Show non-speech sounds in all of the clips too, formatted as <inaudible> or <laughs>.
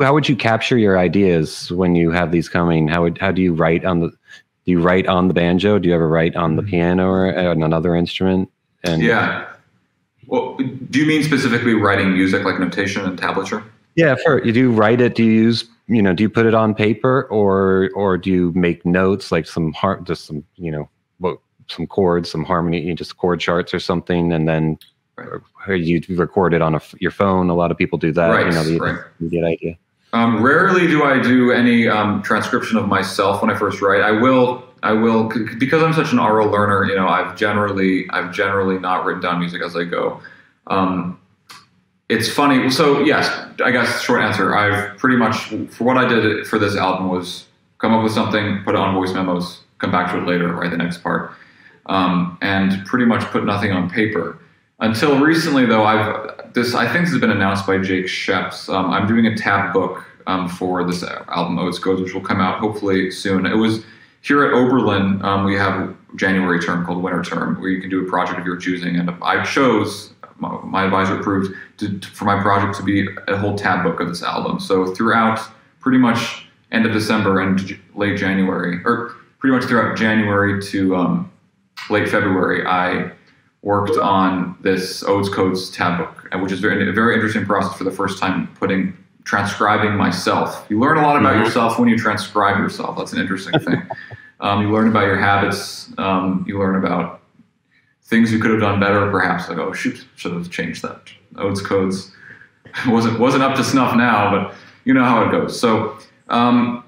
how would you capture your ideas when you have these coming? How would how do you write on the do you write on the banjo? Do you ever write on the mm-hmm. piano or on another instrument? And yeah. Well, do you mean specifically writing music like notation and tablature? Yeah, for you do write it. Do you use you know do you put it on paper or or do you make notes like some har- just some you know what some chords, some harmony, just chord charts or something, and then right. you record it on a, your phone. A lot of people do that. Right, you know, the, right. you get idea. Um, rarely do I do any um, transcription of myself when I first write. I will, I will, because I'm such an oral learner. You know, I've generally, I've generally not written down music as I go. Um, it's funny. So yes, I guess short answer. I've pretty much for what I did for this album was come up with something, put it on voice memos, come back to it later, write the next part um, and pretty much put nothing on paper. Until recently, though, I've this I think this has been announced by Jake Schepps. Um, I'm doing a tab book um, for this album Odes Codes, which will come out hopefully soon. It was here at Oberlin. Um, we have January term called Winter Term, where you can do a project of your choosing, and I chose my, my advisor approved to, for my project to be a whole tab book of this album. So throughout pretty much end of December and late January, or pretty much throughout January to um, late February, I worked on this Odes Codes tab book, which is very, a very interesting process for the first time putting transcribing myself. You learn a lot about mm-hmm. yourself when you transcribe yourself. That's an interesting thing. <laughs> um, you learn about your habits. Um, you learn about things you could have done better, perhaps. Like, oh shoot, should have changed that. Odes Codes <laughs> wasn't wasn't up to snuff now, but you know how it goes. So um,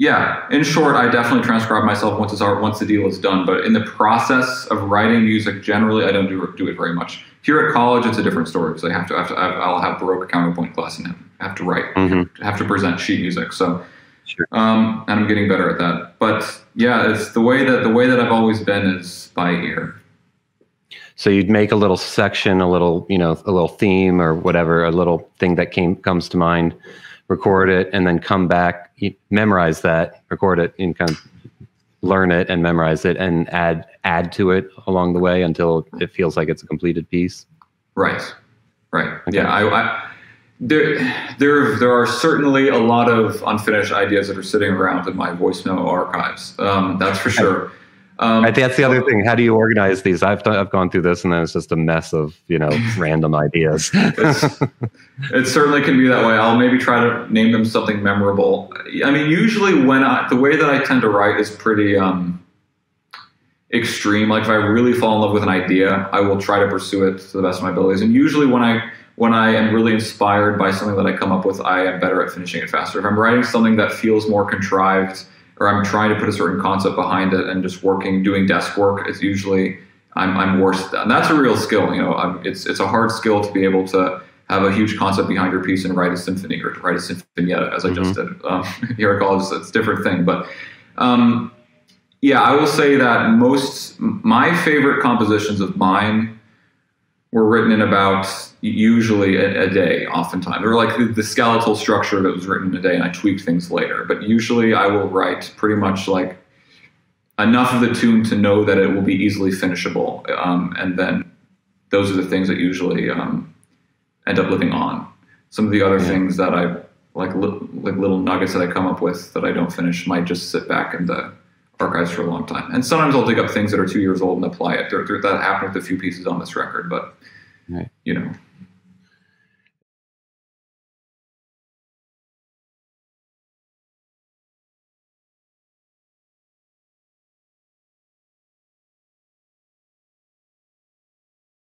yeah, in short, I definitely transcribe myself once it's art, once the deal is done. But in the process of writing music, generally, I don't do, do it very much. Here at college, it's a different story because I have to, have to I'll have Baroque counterpoint class and have to write, mm-hmm. have to present sheet music. So, sure. um, and I'm getting better at that. But yeah, it's the way that the way that I've always been is by ear. So you'd make a little section, a little, you know, a little theme or whatever, a little thing that came comes to mind record it, and then come back, memorize that, record it, and kind of learn it and memorize it, and add add to it along the way until it feels like it's a completed piece. Right, right. Okay. Yeah, I, I, there there there are certainly a lot of unfinished ideas that are sitting around in my voice memo archives. Um, that's for sure. Um, I think that's the other thing. How do you organize these? I've done, I've gone through this, and then it's just a mess of you know <laughs> random ideas. it certainly can be that way. I'll maybe try to name them something memorable. I mean, usually when I the way that I tend to write is pretty um, extreme. Like if I really fall in love with an idea, I will try to pursue it to the best of my abilities. And usually when I when I am really inspired by something that I come up with, I am better at finishing it faster. If I'm writing something that feels more contrived or I'm trying to put a certain concept behind it and just working, doing desk work, it's usually I'm, I'm worse. And that's a real skill. You know, I'm, it's it's a hard skill to be able to have a huge concept behind your piece and write a symphony or to write a sinfonietta, as I mm-hmm. just did um, <laughs> here at college. It's a different thing, but um, yeah, I will say that most my favorite compositions of mine were written in about usually a, a day, oftentimes, or like the, the, skeletal structure of it was written in a day, and I tweaked things later. But usually, I will write pretty much like enough of the tune to know that it will be easily finishable, um, and then those are the things that usually um, end up living on. Some of the other yeah. things that I like, li- like little nuggets that I come up with that I don't finish, might just sit back in the archives for a long time. And sometimes I'll dig up things that are two years old and apply it. There, there, that happened with a few pieces on this record, but right. you know,